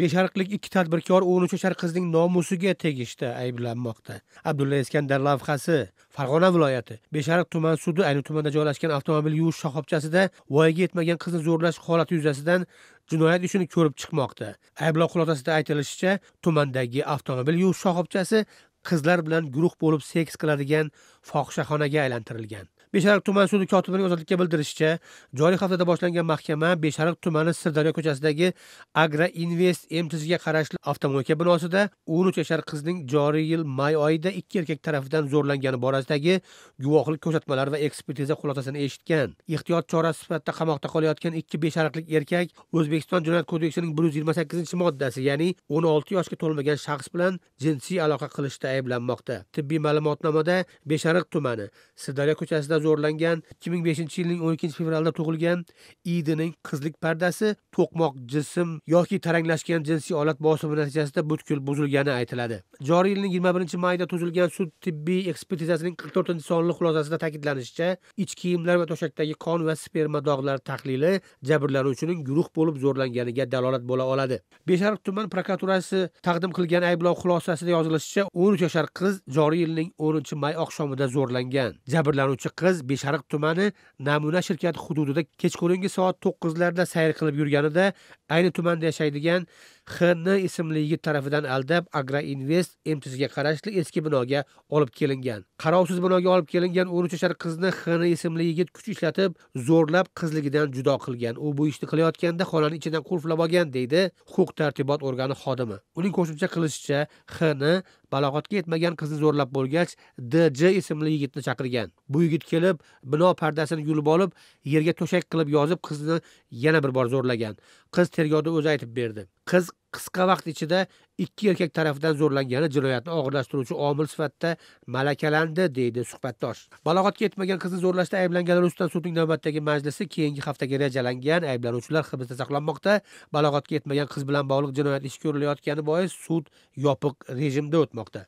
besharqlik ikki tadbirkor o'n uch yashar qizning nomusiga tegishda ayblanmoqda. Abdulla iskandar lavhasi farg'ona viloyati beshariq tuman sudi ayni tumanda joylashgan avtomobil yuvish shoxobchasida voyaga yetmagan qizni zo'rlash holati yuzasidan jinoyat ishini ko'rib chiqmoqda. Ayblov xulosasida aytilishicha tumandagi avtomobil yuvish shoxobchasi qizlar bilan guruh bo'lib seks qiladigan fohishaxonaga aylantirilgan. Beshariq tuman sudi kotibining ozodlikka bildirishicha joriy haftada boshlangan mahkama beshariq tumani sirdaryo ko'chasidagi agra invest mtziga qarashli avtomoyka binosida o'n uch yashar qizning joriy yil may oyida ikki erkak tarafidan zo'rlangani borasidagi guvohlik ko'rsatmalari va ekspertiza xulosasini eshitgan. Ehtiyot chorasi sifatida qamoqda qolayotgan ikki beshariqlik erkak o'zbekiston jinoyat kodeksining bir yuz yigirma sakkizinchi moddasi ya'ni o'n olti yoshga to'lmagan shaxs bilan jinsiy aloqa qilishda ayblanmoqda tibbiy ma'lumotnomada beshariq tumani sirdaryo ko'chasida zo'rlangan ikki ming beshinchi yilning o'n ikkinchi fevralda tug'ilgan idining qizlik pardasi to'qmoq jism yoki taranglashgan jinsiy olat bosimi natijasida butkul buzilgani aytiladi. Joriy yilning yigirma birinchi mayida tuzilgan sud tibbiy ekspertizasining qirq to'rtinchi sonli xulosasida ta'kidlanishicha ich kiyimlar va to'shakdagi qon va sperma dog'lari tahlili jabrlanuvchining guruh bo'lib zo'rlanganiga dalolat bo'la oladi. Beshariq tuman prokuraturasi taqdim qilgan ayblov xulosasida yozilishicha o'n uch yashar qiz joriy yilning o'ninchi may oqshomida zo'rlangan. Jabrlanuvchi qiz beshariq tumani namuna shirkati hududida kechqurungi soat to'qqizlarda sayr qilib yurganida ayni tumanda yashaydigan xn ismli yigit tarafidan aldab agroinvest mtsga qarashli eski binoga olib kelingan. Qarovsiz binoga olib kelingan o'n uch yashar qizni xn ismli yigit kuch ishlatib zo'rlab qizligidan judo qilgan. U bu ishni qilayotganda xonani ichidan qulflab olgan deydi huquq tartibot organi xodimi. Uning qo'shimcha qilishicha xn balog'atga yetmagan qizni zo'rlab bo'lgach dj ismli yigitni chaqirgan. Bu yigit kelib bino pardasini yulib olib yerga to'shak qilib yozib qizni yana bir bor zo'rlagan. Qiz tergovda o'zi aytib berdi. Qiz qisqa vaqt ichida ikki erkak tarafidan zo'rlangani jinoyatni og'irlashtiruvchi omil sifatida malakalandi deydi suhbatdosh. Balog'atga yetmagan qizni zo'rlashda ayblanganlar ustidan sudning navbatdagi majlisi keyingi haftaga rejalangan. Ayblanuvchilar hibsda saqlanmoqda. Balog'atga yetmagan qiz bilan bog'liq jinoyat ishi ko'rilayotgani bois sud yopiq rejimda o'tmoqda.